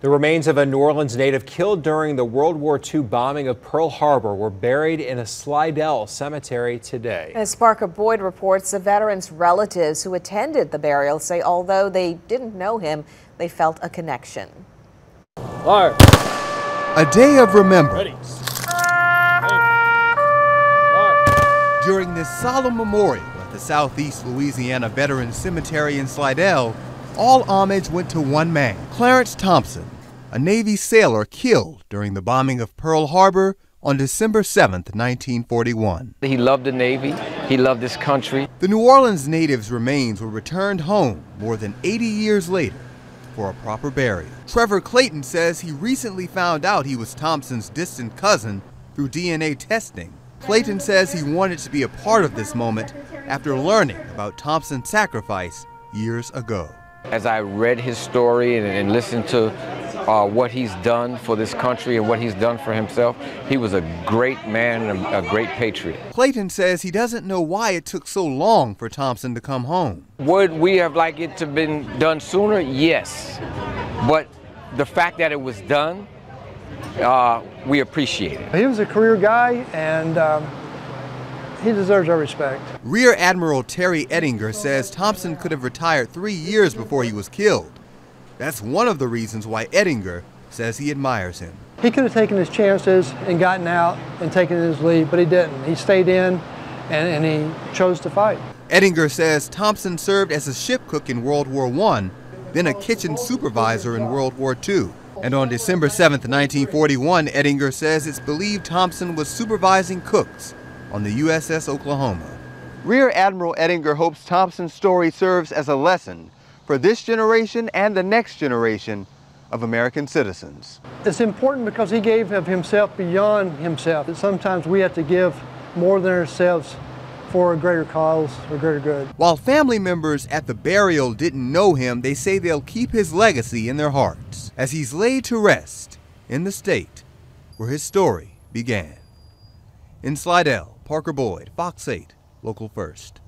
The remains of a New Orleans native killed during the World War II bombing of Pearl Harbor were buried in a Slidell cemetery today. As Parker Boyd reports, the veteran's relatives who attended the burial say although they didn't know him, they felt a connection. Fire. A day of remembrance. Ready. During this solemn memorial at the Southeast Louisiana Veterans Cemetery in Slidell, all homage went to one man, Clarence Thompson, a Navy sailor killed during the bombing of Pearl Harbor on December 7, 1941. He loved the Navy. He loved his country. The New Orleans native's remains were returned home more than 80 years later for a proper burial. Trevor Clayton says he recently found out he was Thompson's distant cousin through DNA testing. Clayton says he wanted to be a part of this moment after learning about Thompson's sacrifice years ago. As I read his story and, and listened to uh, what he's done for this country and what he's done for himself, he was a great man and a, a great patriot. Clayton says he doesn't know why it took so long for Thompson to come home. Would we have liked it to have been done sooner? Yes. But the fact that it was done, uh, we appreciate it. He was a career guy, and um, he deserves our respect. Rear Admiral Terry Ettinger says Thompson could have retired three years before he was killed. That's one of the reasons why Ettinger says he admires him. He could have taken his chances and gotten out and taken his leave, but he didn't. He stayed in and, and he chose to fight. Ettinger says Thompson served as a ship cook in World War I, then a kitchen supervisor in World War II. And on December 7, 1941, Ettinger says it's believed Thompson was supervising cooks on the USS Oklahoma. Rear Admiral Ettinger hopes Thompson's story serves as a lesson for this generation and the next generation of American citizens. It's important because he gave of himself beyond himself. That sometimes we have to give more than ourselves for a greater cause or greater good. While family members at the burial didn't know him, they say they'll keep his legacy in their hearts as he's laid to rest in the state where his story began. In Slidell, Parker Boyd, Fox 8, Local First.